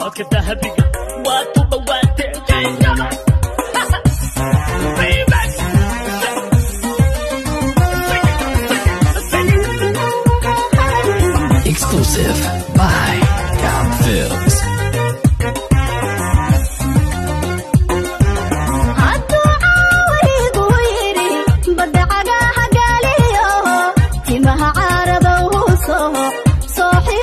codka dahabiga waa ku dhowaatee jayada Exclusive by Cam Films. صاحي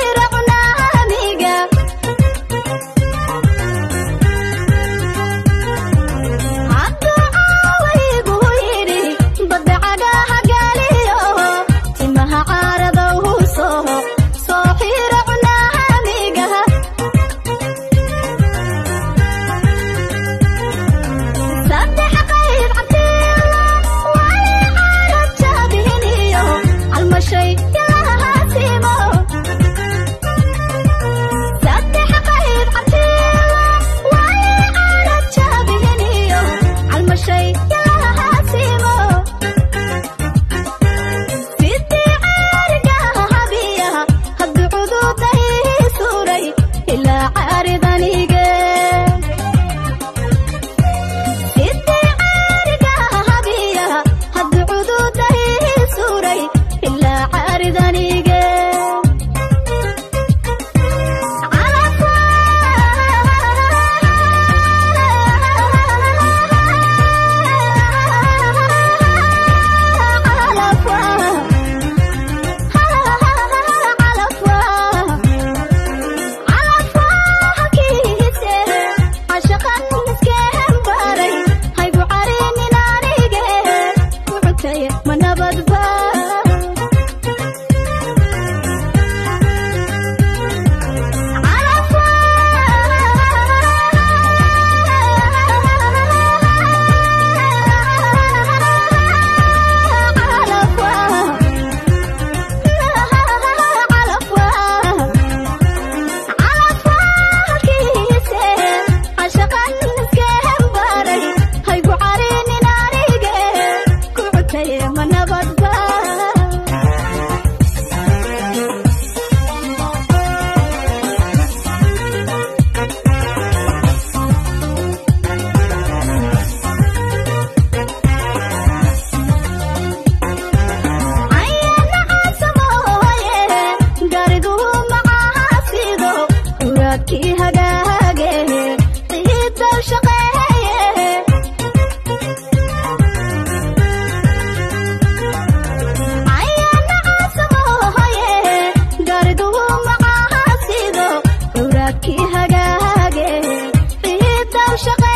عاشق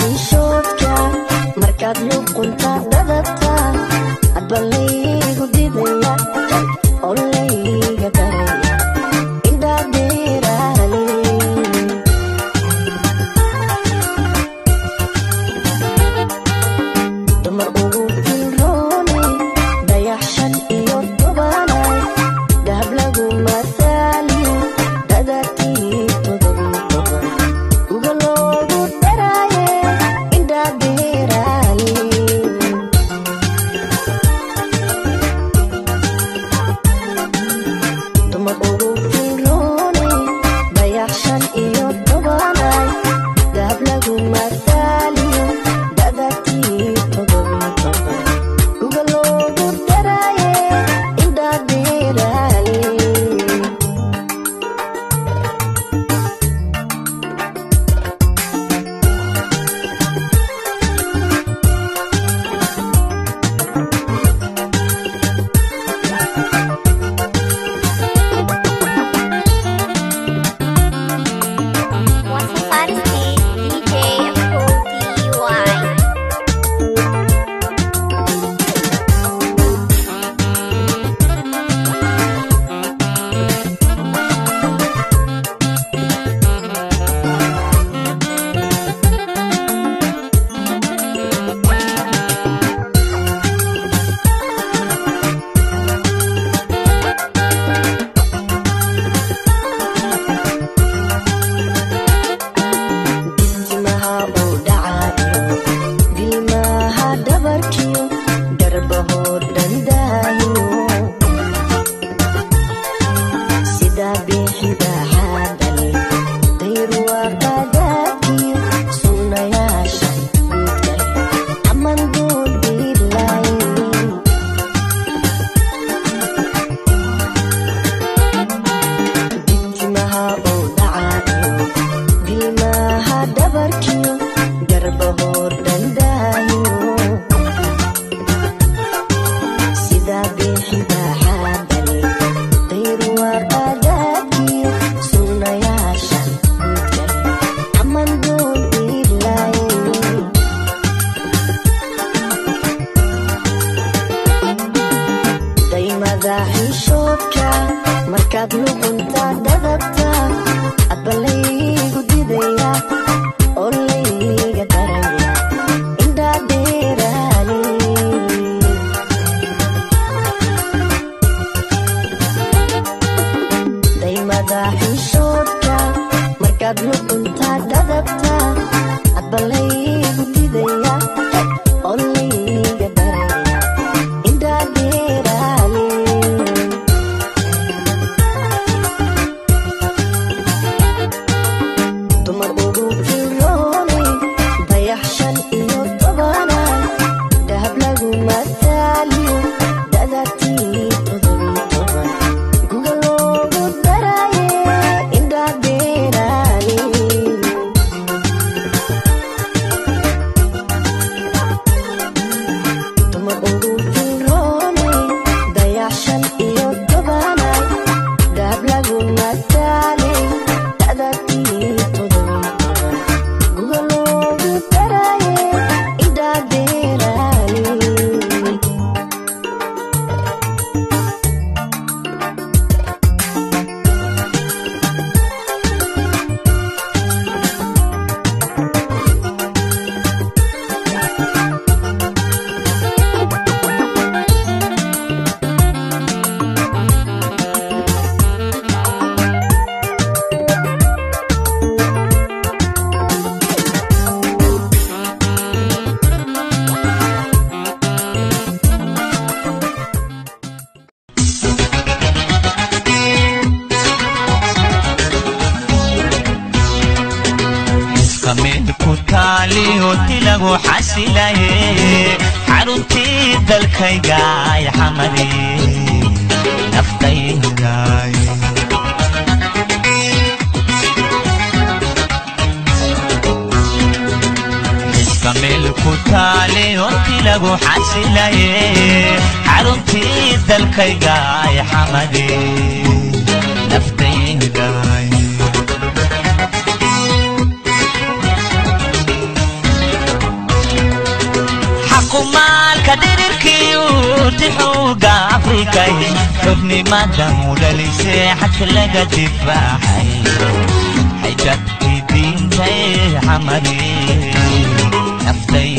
xishoodka markaad luqunta dhadabta adbaa didaya madaxiishoodka markaad luqunta dhadabta inagu xasilaye xaruntii dalkaygaay xamadi naftayngaay ku taale hortii lagu xasilaye xaruntii dalkaygaay xamadi kumaalka dhirirkii utixuuga afrikay xubnimada mulalisee xaj laga difaacay xijabki diintay xamari naftay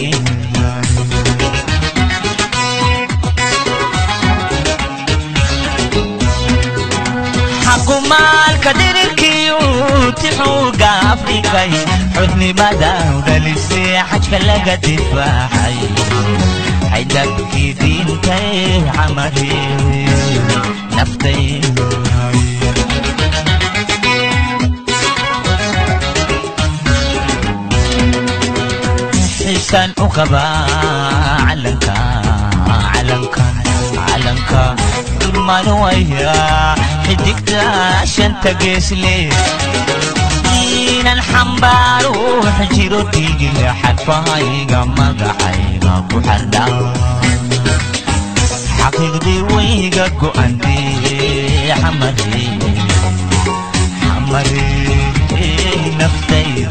xaqumaalka dhirirkii utixuuga afrikay حضني بعدها حج حتفلقة تفاحي حيدك في تاي عمري نبتي إنسان أخبى علنكا علنكا علنكا دول ما نويا حدك تاشن تقيس ليه من الحنبار وحجر تيجي حرفايقة مقعيقة كحردا حقيقتي ويقة قوانتي حمدي حمدي نفتي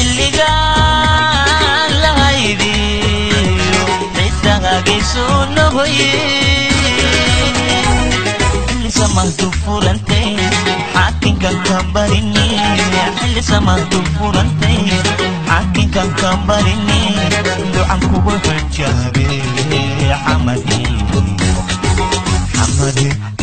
اللي قال ذاتي ಸುನ್ನ ಹೋಯೇ samantu furante xakinkan ka barini xilli samantu furante xakinkan ka barini ducan kugu xujaabe xamadi xamadi